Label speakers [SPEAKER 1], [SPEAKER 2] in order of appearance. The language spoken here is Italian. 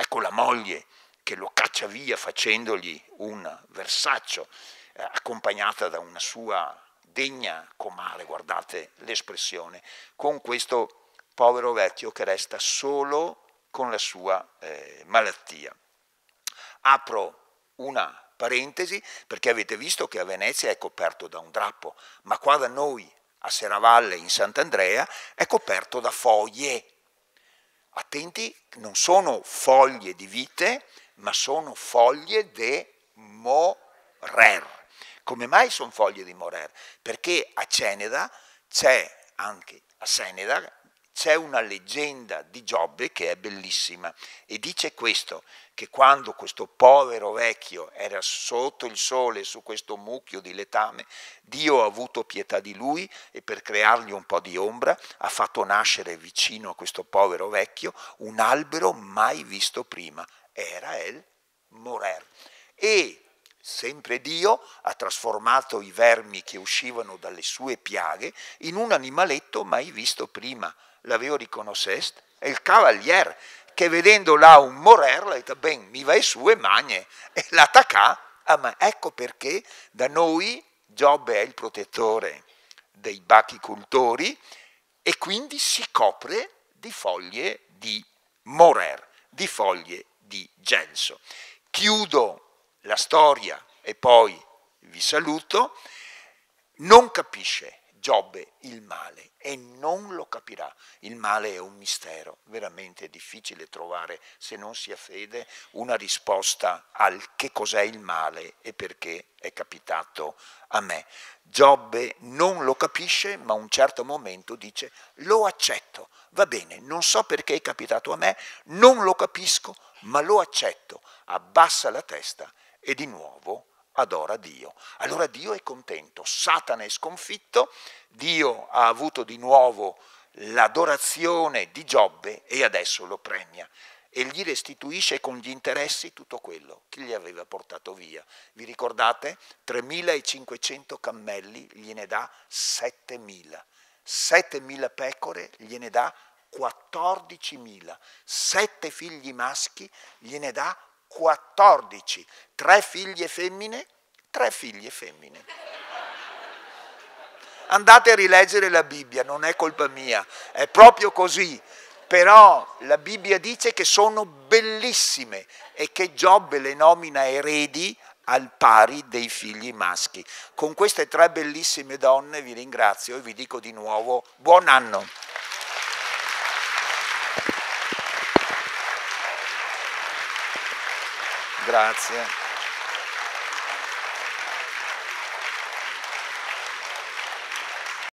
[SPEAKER 1] ecco la moglie che lo caccia via facendogli un versaccio, eh, accompagnata da una sua degna comare, guardate l'espressione, con questo povero vecchio che resta solo con la sua eh, malattia. Apro una parentesi perché avete visto che a Venezia è coperto da un drappo, ma qua da noi a Serravalle in Sant'Andrea è coperto da foglie. Attenti, non sono foglie di vite, ma sono foglie de morer. Come mai sono foglie di morer? Perché a Ceneda c'è anche a Seneda c'è una leggenda di Giobbe che è bellissima e dice questo, che quando questo povero vecchio era sotto il sole su questo mucchio di letame, Dio ha avuto pietà di lui e per creargli un po' di ombra ha fatto nascere vicino a questo povero vecchio un albero mai visto prima, era il Morer. E sempre Dio ha trasformato i vermi che uscivano dalle sue piaghe in un animaletto mai visto prima. L'avevo riconosceste? È il cavalier che vedendo là un morer ha detto ben mi vai su e magne e l'attacca a me. Ecco perché da noi Giobbe è il protettore dei bachicultori e quindi si copre di foglie di morer, di foglie di gelso. Chiudo la storia e poi vi saluto, non capisce Giobbe il male e non lo capirà. Il male è un mistero, veramente difficile trovare, se non si ha fede, una risposta al che cos'è il male e perché è capitato a me. Giobbe non lo capisce, ma a un certo momento dice lo accetto, va bene, non so perché è capitato a me, non lo capisco, ma lo accetto, abbassa la testa e di nuovo adora Dio. Allora Dio è contento, Satana è sconfitto, Dio ha avuto di nuovo l'adorazione di Giobbe e adesso lo premia e gli restituisce con gli interessi tutto quello che gli aveva portato via. Vi ricordate? 3.500 cammelli gliene dà 7.000, 7.000 pecore gliene dà 14.000, 7 figli maschi gliene dà 14, tre figlie femmine, tre figlie femmine. Andate a rileggere la Bibbia, non è colpa mia, è proprio così. Però la Bibbia dice che sono bellissime e che Giobbe le nomina eredi al pari dei figli maschi. Con queste tre bellissime donne vi ringrazio e vi dico di nuovo buon anno. Grazie.